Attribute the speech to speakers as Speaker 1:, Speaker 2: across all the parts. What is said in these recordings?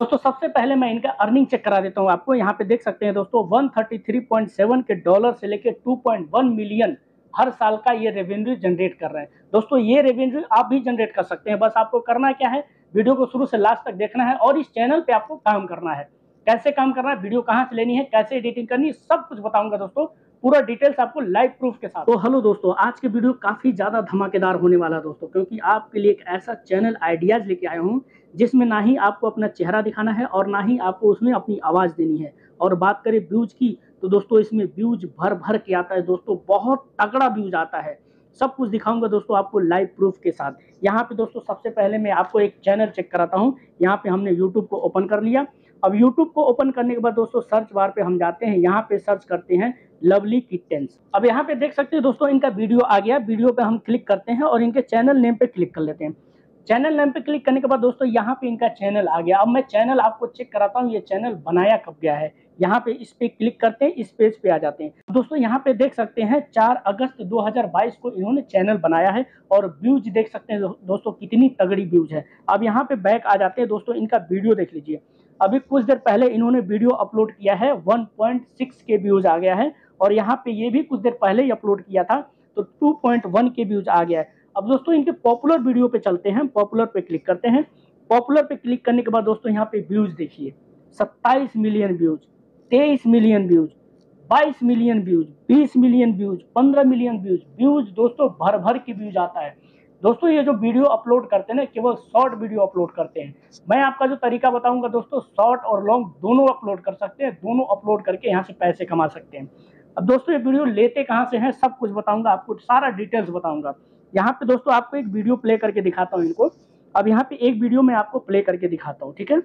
Speaker 1: दोस्तों, सबसे पहले मैं इनका अर्निंग चेक करा देता हूँ। आपको यहाँ पे देख सकते हैं दोस्तों 133.7 के डॉलर से लेके 2.1 मिलियन हर साल का ये रेवेन्यू जनरेट कर रहे हैं। दोस्तों, ये रेवेन्यू आप भी जनरेट कर सकते हैं। बस आपको करना क्या है, वीडियो को शुरू से लास्ट तक देखना है और इस चैनल पे आपको काम करना है। कैसे काम करना है, वीडियो कहाँ से लेनी है, कैसे एडिटिंग करनी है, सब कुछ बताऊँगा दोस्तों। पूरा डिटेल्स आपको लाइव प्रूफ के साथ। तो हेलो दोस्तों, आज के वीडियो काफ़ी ज़्यादा धमाकेदार होने वाला दोस्तों, क्योंकि आपके लिए एक ऐसा चैनल आइडियाज़ लेके आया हूँ, जिसमें ना ही आपको अपना चेहरा दिखाना है और ना ही आपको उसमें अपनी आवाज़ देनी है। और बात करें व्यूज़ की तो दोस्तों इसमें व्यूज़ भर भर के आता है दोस्तों, बहुत तगड़ा व्यूज़ आता है। सब कुछ दिखाऊँगा दोस्तों आपको लाइव प्रूफ के साथ। यहाँ पे दोस्तों सबसे पहले मैं आपको एक चैनल चेक कराता हूँ, यहाँ पे हमने यूट्यूब को ओपन कर लिया। अब यूट्यूब को ओपन करने के बाद दोस्तों सर्च बार पे हम जाते हैं, यहाँ पे सर्च करते हैं लवली किटेंस अब यहाँ पे देख सकते हैं दोस्तों, इनका वीडियो आ गया। वीडियो पे हम क्लिक करते हैं और इनके चैनल नेम पे क्लिक कर लेते हैं। चैनल नेम पे क्लिक करने के बाद दोस्तों, यहाँ पे इनका चैनल आ गया। अब मैं चैनल आपको चेक कराता हूँ, ये चैनल बनाया कब गया है। यहाँ पे इस पे क्लिक करते हैं, इस पेज पे आ जाते हैं। दोस्तों, यहाँ पे देख सकते हैं 4 अगस्त 2022 को इन्होंने चैनल बनाया है और व्यूज़ देख सकते हैं दोस्तों, कितनी तगड़ी व्यूज़ है। अब यहाँ पे बैक आ जाते हैं दोस्तों, इनका वीडियो देख लीजिए। अभी कुछ देर पहले इन्होंने वीडियो अपलोड किया है 1.6 के व्यूज़ आ गया है। और यहाँ पे ये भी कुछ देर पहले ही अपलोड किया था तो 2.1 के व्यूज़ आ गया है। अब दोस्तों, इनके पॉपुलर वीडियो पे चलते हैं पॉपुलर पे क्लिक करते हैं। पॉपुलर पे क्लिक करने के बाद दोस्तों, यहाँ पे व्यूज़ देखिए। 27 million views 23 million views 22 million views 20 million views 15 million views views दोस्तों भर भर के व्यूज़ आता है। दोस्तों, ये जो वीडियो अपलोड करते हैं ना, केवल शॉर्ट वीडियो अपलोड करते हैं। मैं आपका जो तरीका बताऊँगा दोस्तों शॉर्ट और लॉन्ग दोनों अपलोड कर सकते हैं, दोनों अपलोड करके यहाँ से पैसे कमा सकते हैं। अब दोस्तों ये वीडियो लेते कहाँ से हैं सब कुछ बताऊँगा आपको सारा डिटेल्स बताऊँगा। यहाँ पे दोस्तों आपको एक वीडियो प्ले करके दिखाता हूँ इनको। अब यहाँ पे एक वीडियो मैं आपको प्ले करके दिखाता हूँ ठीक है?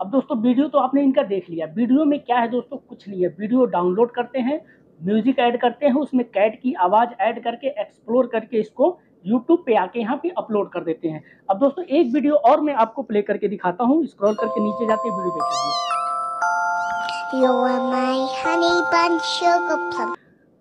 Speaker 1: अब दोस्तों वीडियो तो आपने इनका देख लिया। वीडियो में क्या है दोस्तों? कुछ नहीं है। वीडियो डाउनलोड करते हैं म्यूज़िक ऐड करते हैं उसमें कैट की आवाज़ ऐड करके एक्सप्लोर करके इसको यूट्यूब पे आके यहाँ पे अपलोड कर देते हैं। अब दोस्तों एक वीडियो और मैं आपको प्ले करके दिखाता हूँ। स्क्रॉल करके नीचे जाते वीडियो देखिए।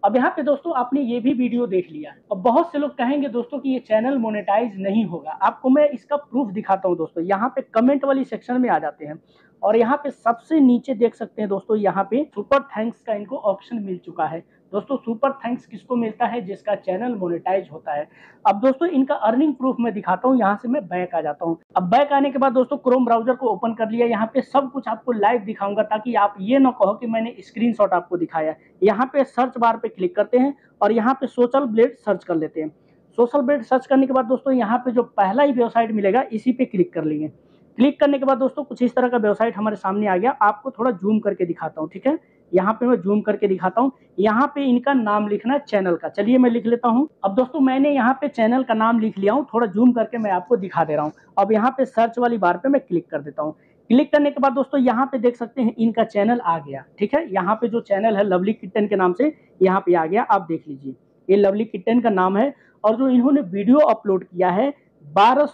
Speaker 1: अब यहाँ पे दोस्तों आपने ये भी वीडियो देख लिया। अब बहुत से लोग कहेंगे दोस्तों कि ये चैनल मोनेटाइज नहीं होगा। आपको मैं इसका प्रूफ दिखाता हूँ दोस्तों। यहाँ पे कमेंट वाली सेक्शन में आ जाते हैं। और यहाँ पे सबसे नीचे देख सकते हैं दोस्तों, यहाँ पे सुपर थैंक्स का इनको ऑप्शन मिल चुका है। दोस्तों सुपर थैंक्स किसको मिलता है? जिसका चैनल मोनेटाइज होता है। अब दोस्तों, इनका अर्निंग प्रूफ मैं दिखाता हूँ, यहाँ से मैं बैक आ जाता हूँ। अब बैक आने के बाद दोस्तों क्रोम ब्राउज़र को ओपन कर लिया। यहाँ पे सब कुछ आपको लाइव दिखाऊँगा, ताकि आप ये ना कहो कि मैंने स्क्रीन आपको दिखाया यहाँ पे सर्च बार पे क्लिक करते हैं और यहाँ पे सोशल ब्लेड सर्च कर लेते हैं। सोशल ब्लेड सर्च करने के बाद दोस्तों, यहाँ पे जो पहला ही वेबसाइट मिलेगा, इसी पे क्लिक कर लेंगे। क्लिक करने के बाद दोस्तों, कुछ इस तरह का वेबसाइट हमारे सामने आ गया। आपको थोड़ा जूम करके दिखाता हूँ, ठीक है? यहाँ पे मैं जूम करके दिखाता हूँ। यहाँ पे इनका नाम लिखना है चैनल का। चलिए मैं लिख लेता हूँ। अब दोस्तों, मैंने यहाँ पे चैनल का नाम लिख लिया हूँ। थोड़ा जूम करके मैं आपको दिखा दे रहा हूँ। अब यहाँ पे सर्च वाली बार पे मैं क्लिक कर देता हूँ। क्लिक करने के बाद दोस्तों, यहाँ पे देख सकते हैं इनका चैनल आ गया, ठीक है? यहाँ पे जो चैनल है लवली किटन के नाम से, यहाँ पे आ गया। आप देख लीजिए। ये लवली किटन का नाम है और जो इन्होंने वीडियो अपलोड किया है बारह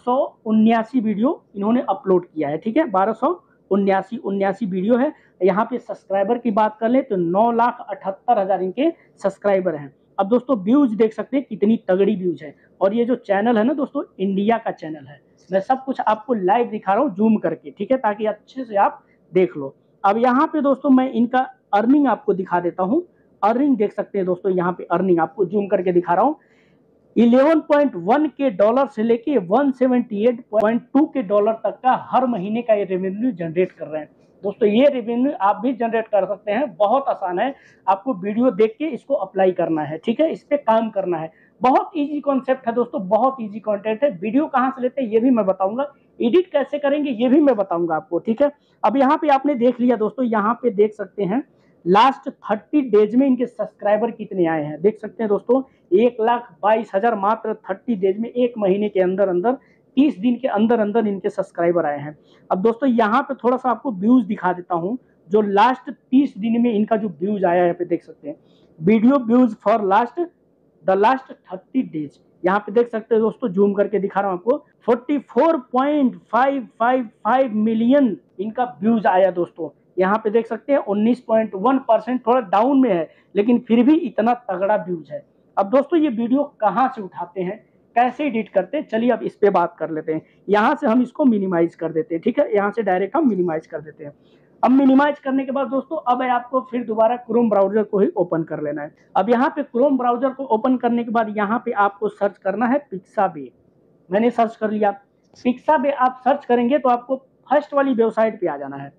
Speaker 1: वीडियो इन्होंने अपलोड किया है, ठीक है? बारह उन्यासी उन्यासी वीडियो है। यहाँ पे सब्सक्राइबर की बात कर ले तो नौ लाख अठहत्तर हज़ार इनके सब्सक्राइबर हैं। अब दोस्तों, व्यूज़ देख सकते हैं कितनी तगड़ी व्यूज़ है। और ये जो चैनल है ना दोस्तों, इंडिया का चैनल है। मैं सब कुछ आपको लाइव दिखा रहा हूँ जूम करके, ठीक है? ताकि अच्छे से आप देख लो। अब यहाँ पे दोस्तों, मैं इनका अर्निंग आपको दिखा देता हूँ। अर्निंग देख सकते हैं दोस्तों, यहाँ पे अर्निंग आपको जूम करके दिखा रहा हूँ। 11.1 के डॉलर से लेके 178.2 के डॉलर तक का हर महीने का ये रेवेन्यू जनरेट कर रहे हैं। दोस्तों, ये रेवेन्यू आप भी जनरेट कर सकते हैं। बहुत आसान है। आपको वीडियो देख के इसको अप्लाई करना है, ठीक है? इस पर काम करना है। बहुत इजी कॉन्सेप्ट है दोस्तों, बहुत इजी कंटेंट है। वीडियो कहाँ से लेते हैं, ये भी मैं बताऊँगा। एडिट कैसे करेंगे, ये भी मैं बताऊँगा आपको, ठीक है? अब यहाँ पे आपने देख लिया दोस्तों, यहाँ पे देख सकते हैं। लास्ट थर्टी डेज़ में इनके सब्सक्राइबर कितने आए हैं? देख सकते हैं दोस्तों, एक लाख बाईस हज़ार मात्र थर्टी डेज़ में एक महीने के अंदर अंदर, तीस दिन के अंदर अंदर इनके सब्सक्राइबर आए हैं। अब दोस्तों, यहाँ पे थोड़ा सा आपको व्यूज़ दिखा देता हूँ, जो लास्ट तीस दिन में इनका जो व्यूज़ आया है पे देख सकते हैं। Video views for last, the last thirty days. यहाँ पे देख सकते हैं दोस्तों, जूम करके दिखा रहा हूँ आपको, forty four point five five five million इनका व्यूज़ आया दोस्तों। यहाँ पे देख सकते हैं 19.1 परसेंट थोड़ा डाउन में है, लेकिन फिर भी इतना तगड़ा व्यूज़ है। अब दोस्तों, ये वीडियो कहाँ से उठाते हैं? कैसे एडिट करते हैं? चलिए अब इस पे बात कर लेते हैं। यहाँ से हम इसको मिनिमाइज कर देते हैं, ठीक है? यहाँ से डायरेक्ट हम मिनिमाइज कर देते हैं। अब मिनिमाइज करने के बाद दोस्तों, अब आपको फिर दोबारा क्रोम ब्राउज़र को ही ओपन कर लेना है। अब यहाँ पे क्रोम ब्राउज़र को ओपन करने के बाद यहाँ पे आपको सर्च करना है पिक्सा बे मैंने सर्च कर लिया। पिक्सा बे आप सर्च करेंगे तो आपको फ़र्स्ट वाली वेबसाइट पे आ जाना है।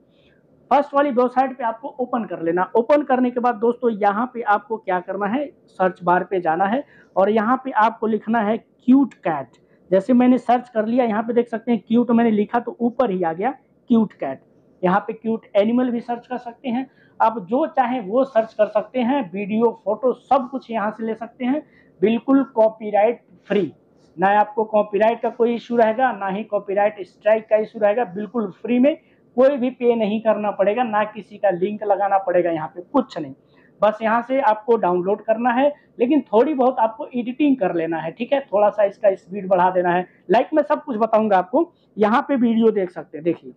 Speaker 1: फ़र्स्ट वाली वेबसाइट पे आपको ओपन कर लेना। ओपन करने के बाद दोस्तों, यहाँ पे आपको क्या करना है? सर्च बार पे जाना है और यहाँ पे आपको लिखना है क्यूट कैट जैसे मैंने सर्च कर लिया, यहाँ पे देख सकते हैं क्यूट मैंने लिखा तो ऊपर ही आ गया क्यूट कैट यहाँ पे क्यूट एनिमल भी सर्च कर सकते हैं। आप जो चाहें वो सर्च कर सकते हैं वीडियो फ़ोटो सब कुछ यहाँ से ले सकते हैं। बिल्कुल कॉपीराइट फ्री ना आपको कॉपीराइट का कोई इशू रहेगा, ना ही कॉपीराइट स्ट्राइक का इशू रहेगा, बिल्कुल फ्री में। कोई भी पे नहीं करना पड़ेगा, ना किसी का लिंक लगाना पड़ेगा यहाँ पे, कुछ नहीं। बस यहाँ से आपको डाउनलोड करना है, लेकिन थोड़ी बहुत आपको एडिटिंग कर लेना है, ठीक है? थोड़ा सा इसका स्पीड बढ़ा देना है। लाइक मैं सब कुछ बताऊँगा आपको, यहाँ पे वीडियो देख सकते हैं। देखिए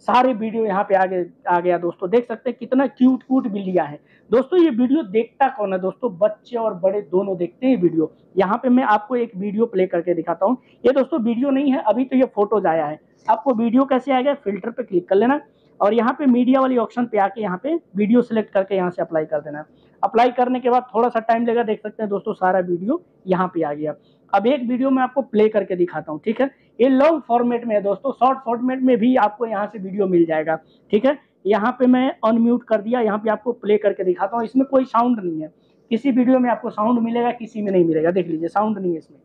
Speaker 1: सारे वीडियो यहाँ पे आगे आ गया दोस्तों देख सकते हैं कितना क्यूट क्यूट बिल्लियाँ है। दोस्तों, ये वीडियो देखता कौन है? दोस्तों, बच्चे और बड़े दोनों देखते हैं वीडियो। यहाँ पे मैं आपको एक वीडियो प्ले करके दिखाता हूँ। ये दोस्तों वीडियो नहीं है, अभी तो ये फ़ोटोज़ आया है। आपको वीडियो कैसे आएगा, फ़िल्टर पे क्लिक कर लेना और यहाँ पे मीडिया वाली ऑप्शन पे आके यहाँ पे वीडियो सिलेक्ट करके यहाँ से अप्लाई कर देना। अप्लाई करने के बाद थोड़ा सा टाइम लेगा देख सकते हैं दोस्तों सारा वीडियो यहाँ पे आ गया। अब एक वीडियो मैं आपको प्ले करके दिखाता हूँ, ठीक है? ये लॉन्ग फॉर्मेट में है दोस्तों शॉर्ट फॉर्मेट में भी आपको यहाँ से वीडियो मिल जाएगा, ठीक है? यहाँ पे मैं अनम्यूट कर दिया, यहाँ पे आपको प्ले करके दिखाता हूँ, इसमें कोई साउंड नहीं है। किसी वीडियो में आपको साउंड मिलेगा, किसी में नहीं मिलेगा, देख लीजिए साउंड नहीं है इसमें।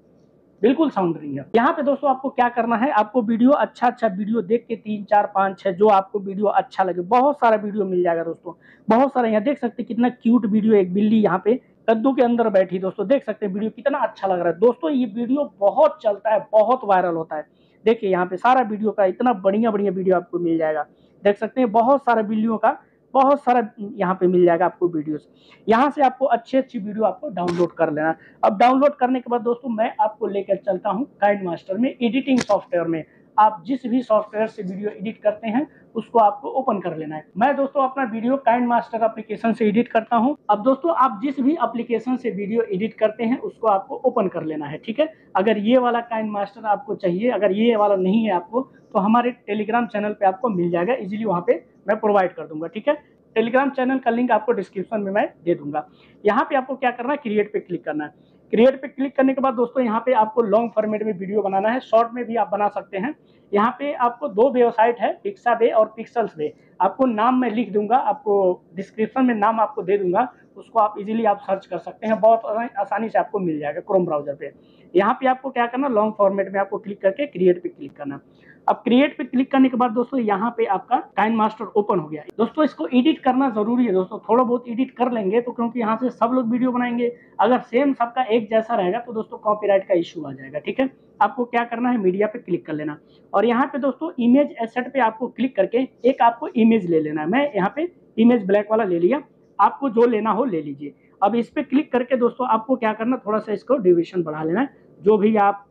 Speaker 1: बिल्कुल साउंड नहीं है। यहाँ पे दोस्तों आपको क्या करना है, आपको वीडियो अच्छा अच्छा वीडियो देख के तीन, चार, पाँच छः जो आपको वीडियो अच्छा लगे, बहुत सारा वीडियो मिल जाएगा दोस्तों। बहुत सारा, यहाँ देख सकते कितना क्यूट वीडियो एक बिल्ली यहाँ पे कद्दू के अंदर बैठी दोस्तों, देख सकते हैं वीडियो कितना अच्छा लग रहा है। दोस्तों, ये वीडियो बहुत चलता है, बहुत वायरल होता है। देखिए, यहाँ पे सारा वीडियो का इतना बढ़िया बढ़िया वीडियो आपको मिल जाएगा। देख सकते हैं, बहुत सारा वीडियो का, बहुत सारा यहाँ पे मिल जाएगा आपको वीडियोस। यहाँ से आपको अच्छी अच्छी वीडियो आपको डाउनलोड कर लेना। अब डाउनलोड करने के बाद दोस्तों, मैं आपको लेकर चलता हूँ काइंड मास्टर में, एडिटिंग सॉफ्टवेयर में। आप जिस भी सॉफ्टवेयर से वीडियो एडिट करते हैं, उसको आपको ओपन कर लेना है। मैं दोस्तों अपना वीडियो काइंड मास्टर एप्लीकेशन से एडिट करता हूँ। अब दोस्तों आप जिस भी एप्लीकेशन से वीडियो एडिट करते हैं, उसको आपको ओपन कर लेना है, ठीक है? अगर ये वाला काइंड मास्टर आपको चाहिए, अगर ये वाला नहीं है आपको तो हमारे टेलीग्राम चैनल पे आपको मिल जाएगा। इजीली वहाँ पे मैं प्रोवाइड कर दूँगा, ठीक है? टेलीग्राम चैनल का लिंक आपको डिस्क्रिप्शन में मैं दे दूँगा। यहाँ पे आपको क्या करना है क्रिएट पे क्लिक करना है। क्रिएट पे क्लिक करने के बाद दोस्तों, यहाँ पे आपको लॉन्ग फॉर्मेट में वीडियो बनाना है। शॉर्ट में भी आप बना सकते हैं। यहाँ पे आपको दो वेबसाइट है पिक्सा बे और पिक्सल्स बे आपको नाम मैं लिख दूँगा, आपको डिस्क्रिप्शन में नाम आपको दे दूँगा, उसको आप इजीली आप सर्च कर सकते हैं। बहुत आसानी से आपको मिल जाएगा क्रोम ब्राउज़र पे। यहाँ पे आपको क्या करना लॉन्ग फॉर्मेट में आपको क्लिक करके क्रिएट पे क्लिक करना। अब क्रिएट पे क्लिक करने के बाद दोस्तों, यहाँ पे आपका टाइम मास्टर ओपन हो गया। दोस्तों, इसको एडिट करना ज़रूरी है। दोस्तों, थोड़ा बहुत एडिट कर लेंगे तो क्योंकि यहाँ से सब लोग वीडियो बनाएँगे। अगर सेम सबका एक जैसा रहेगा तो दोस्तों कॉपीराइट का इश्यू आ जाएगा, ठीक है? आपको क्या करना है? मीडिया पे क्लिक कर लेना। और यहाँ पे दोस्तों इमेज एसेट पे आपको क्लिक करके एक आपको इमेज ले लेना है। मैं यहाँ पे इमेज ब्लैक वाला ले लिया। आपको जो लेना हो, ले लीजिए। अब इस पे क्लिक करके दोस्तों, आपको क्या करना थोड़ा सा इसको डिविशन बढ़ा लेना है। जो भी आप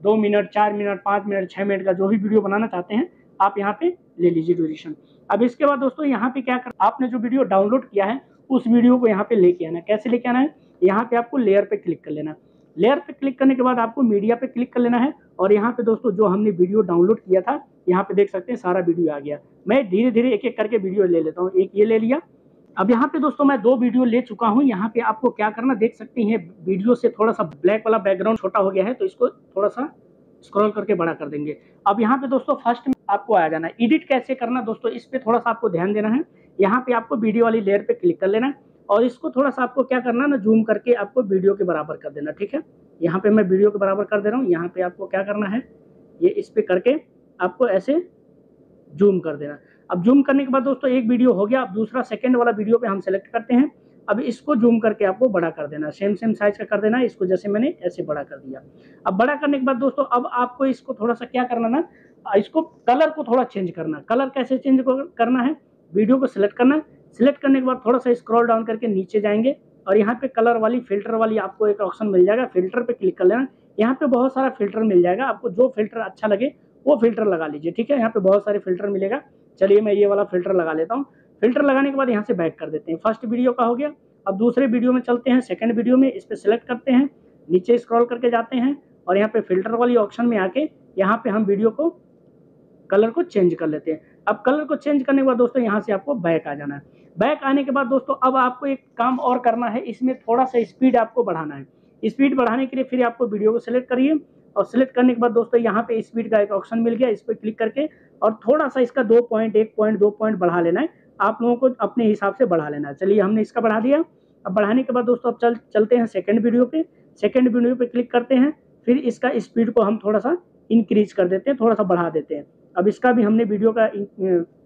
Speaker 1: दो मिनट, चार मिनट, पाँच मिनट छः मिनट का जो भी वीडियो बनाना चाहते हैं, आप यहाँ पे ले लीजिए ड्यूरेशन अब इसके बाद दोस्तों, यहाँ पे क्या कर, आपने जो वीडियो डाउनलोड किया है, उस वीडियो को यहाँ पे लेके आना है। कैसे लेके आना है? यहाँ पे आपको लेयर पे क्लिक कर लेना लेयर पे क्लिक करने के बाद आपको मीडिया पे क्लिक कर लेना है और यहाँ पे दोस्तों, जो हमने वीडियो डाउनलोड किया था, यहाँ पे देख सकते हैं, सारा वीडियो आ गया। मैं धीरे धीरे एक एक करके वीडियो ले लेता हूँ। एक ये ले लिया अब यहाँ पे दोस्तों मैं दो वीडियो ले चुका हूँ। यहाँ पे आपको क्या करना देख सकते हैं। वीडियो से थोड़ा सा ब्लैक वाला बैकग्राउंड छोटा हो गया है तो इसको थोड़ा सा स्क्रॉल करके बड़ा कर देंगे। अब यहाँ पे दोस्तों फ़र्स्ट में आपको आ जाना है। एडिट कैसे करना दोस्तों, इस पे थोड़ा सा आपको ध्यान देना है। यहाँ पे आपको वीडियो वाली लेयर पे क्लिक कर लेना और इसको थोड़ा सा आपको क्या करना ना जूम करके आपको वीडियो के बराबर कर देना, ठीक है? यहाँ पे मैं वीडियो के बराबर कर दे रहा हूँ। यहाँ पे आपको क्या करना है, ये इस पे करके आपको ऐसे जूम कर देना। अब जूम करने के बाद दोस्तों, एक वीडियो हो गया, अब दूसरा सेकेंड वाला वीडियो पे हम सेलेक्ट करते हैं। अब इसको जूम करके आपको बड़ा कर देना सेम सेम साइज़ का कर देना, इसको जैसे मैंने ऐसे बड़ा कर दिया। अब बड़ा करने के बाद दोस्तों, अब आपको इसको थोड़ा सा क्या करना ना, इसको कलर को थोड़ा चेंज करना। कलर कैसे चेंज करना है वीडियो को सिलेक्ट करना। सिलेक्ट करने के बाद थोड़ा सा स्क्रॉल डाउन करके नीचे जाएँगे और यहाँ पे कलर वाली फ़िल्टर वाली आपको एक ऑप्शन मिल जाएगा। फ़िल्टर पे क्लिक कर लेना। यहाँ पे बहुत सारा फ़िल्टर मिल जाएगा। आपको जो फ़िल्टर अच्छा लगे, वो फ़िल्टर लगा लीजिए, ठीक है? यहाँ पे बहुत सारे फ़िल्टर मिलेगा। चलिए मैं ये वाला फ़िल्टर लगा लेता हूँ। फ़िल्टर लगाने के बाद यहाँ से बैक कर देते हैं। फ़र्स्ट वीडियो का हो गया। अब दूसरे वीडियो में चलते हैं। सेकंड वीडियो में इस पर सिलेक्ट करते हैं। नीचे स्क्रॉल करके जाते हैं और यहाँ पे फ़िल्टर वाली ऑप्शन में आके यहाँ पे हम वीडियो को कलर को चेंज कर लेते हैं। अब कलर को चेंज करने के बाद दोस्तों यहाँ से आपको बैक आ जाना है। बैक आने के बाद दोस्तों अब आपको एक काम और करना है। इसमें थोड़ा सा स्पीड आपको बढ़ाना है। स्पीड बढ़ाने के लिए फिर आपको वीडियो को सिलेक्ट करिए। और सिलेक्ट करने के बाद दोस्तों यहाँ पे स्पीड का एक ऑप्शन मिल गया, इस पर क्लिक करके और थोड़ा सा इसका दो पॉइंट एक पॉइंट दो पॉइंट बढ़ा लेना है। आप लोगों को अपने हिसाब से बढ़ा लेना है। चलिए हमने इसका बढ़ा दिया। अब बढ़ाने के बाद दोस्तों अब चल, चलते हैं सेकेंड वीडियो पे। सेकेंड वीडियो पे क्लिक करते हैं, फिर इसका स्पीड को हम थोड़ा सा इंक्रीज कर देते हैं, थोड़ा सा बढ़ा देते हैं। अब इसका भी हमने वीडियो का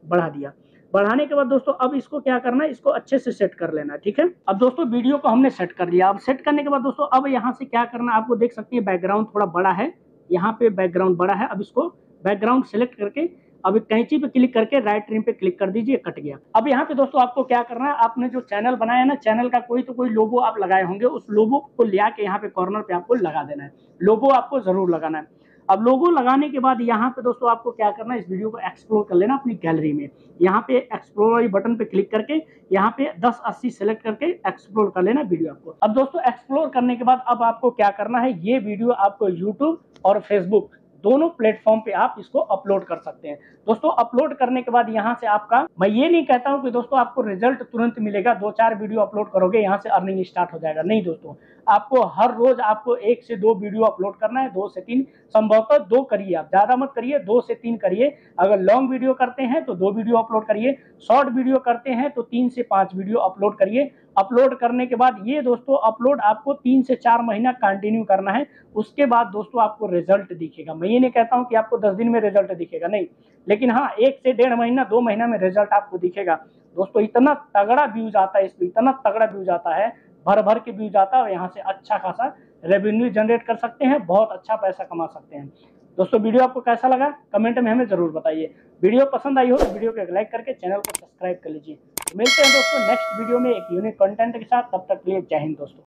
Speaker 1: बढ़ा दिया। बढ़ाने के बाद दोस्तों, अब इसको क्या करना है? इसको अच्छे से सेट कर लेना, ठीक है? अब दोस्तों वीडियो को हमने सेट कर लिया। अब सेट करने के बाद दोस्तों, अब यहाँ से क्या करना आपको देख सकते हैं बैकग्राउंड थोड़ा बड़ा है। यहाँ पे बैकग्राउंड बड़ा है। अब इसको बैकग्राउंड सेलेक्ट करके, अब कैंची पे क्लिक करके राइट ट्रिम पे क्लिक कर दीजिए, कट गया। अब यहाँ पे दोस्तों, आपको क्या करना है? आपने जो चैनल बनाया ना चैनल का कोई तो कोई लोगो आप लगाए होंगे। उस लोगो को लिया के यहाँ पे कॉर्नर पे आपको लगा देना है। लोगो आपको ज़रूर लगाना है। अब लोगो लगाने के बाद यहाँ पे दोस्तों आपको क्या करना है, इस वीडियो को एक्सप्लोर कर लेना अपनी गैलरी में। यहाँ पे एक्सप्लोर वाली बटन पे क्लिक करके, यहाँ पे 10 80 सेलेक्ट करके एक्सप्लोर कर लेना वीडियो आपको। अब दोस्तों एक्सप्लोर करने के बाद अब आपको क्या करना है, ये वीडियो आपको यूट्यूब और फेसबुक दोनों प्लेटफॉर्म पे आप इसको अपलोड कर सकते हैं। दोस्तों, अपलोड करने के बाद यहाँ से आपका, मैं ये नहीं कहता हूँ कि दोस्तों आपको रिज़ल्ट तुरंत मिलेगा, दो चार वीडियो अपलोड करोगे, यहाँ से अर्निंग स्टार्ट हो जाएगा। नहीं दोस्तों, आपको हर रोज आपको एक से दो वीडियो अपलोड करना है, दो से तीन, संभवतः दो करिए आप। ज़्यादा मत करिए, दो से तीन करिए। अगर लॉन्ग वीडियो करते हैं तो दो वीडियो अपलोड करिए शॉर्ट वीडियो करते हैं तो तीन से पाँच वीडियो अपलोड करिए। अपलोड करने के बाद ये दोस्तों अपलोड आपको तीन से चार महीना कंटिन्यू करना है। उसके बाद दोस्तों आपको रिज़ल्ट दिखेगा। मैं ये नहीं कहता हूँ कि आपको दस दिन में रिज़ल्ट दिखेगा, नहीं। लेकिन हाँ एक से डेढ़ महीना, दो महीना में रिज़ल्ट आपको दिखेगा। दोस्तों, इतना तगड़ा व्यूज़ आता है इसमें, इतना तगड़ा व्यूज़ आता है भर भर के व्यूज़ आता है और यहाँ से अच्छा खासा रेवेन्यू जनरेट कर सकते हैं, बहुत अच्छा पैसा कमा सकते हैं। दोस्तों, वीडियो आपको कैसा लगा? कमेंट में हमें ज़रूर बताइए। वीडियो पसंद आई हो तो वीडियो को लाइक करके चैनल को सब्सक्राइब कर लीजिए। मिलते हैं दोस्तों नेक्स्ट वीडियो में एक यूनिक कंटेंट के साथ। तब तक के लिए जय हिंद दोस्तों।